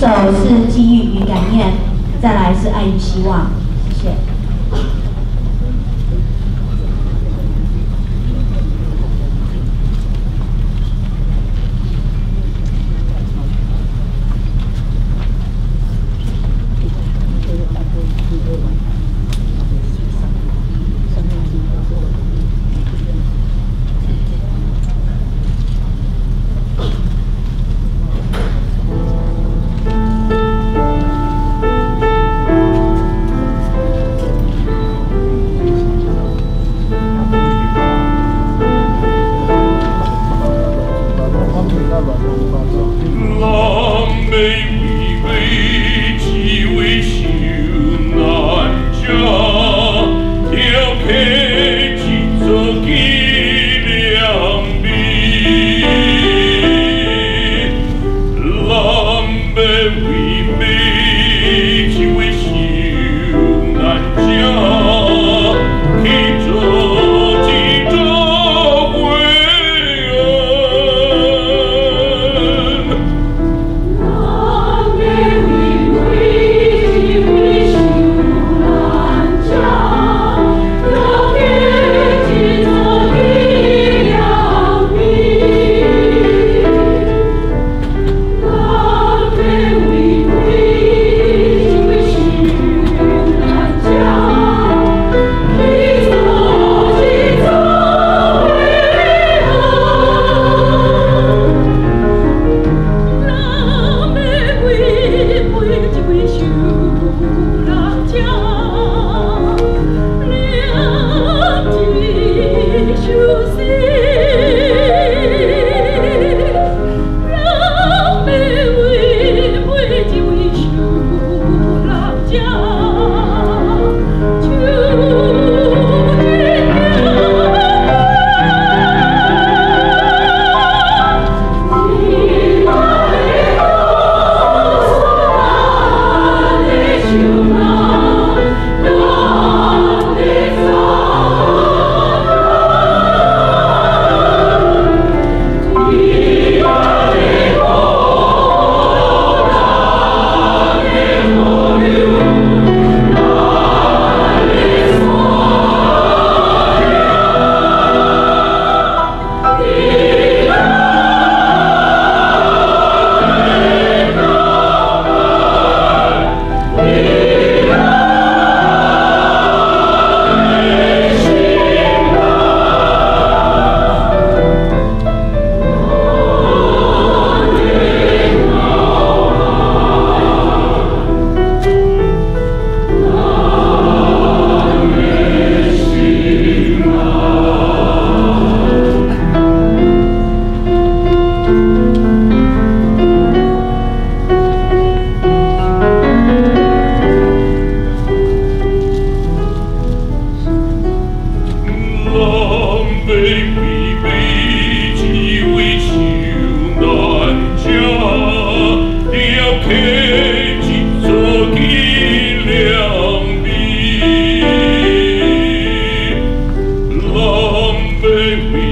首是《机遇与感念》，再来是《爱与希望》，谢谢。save me.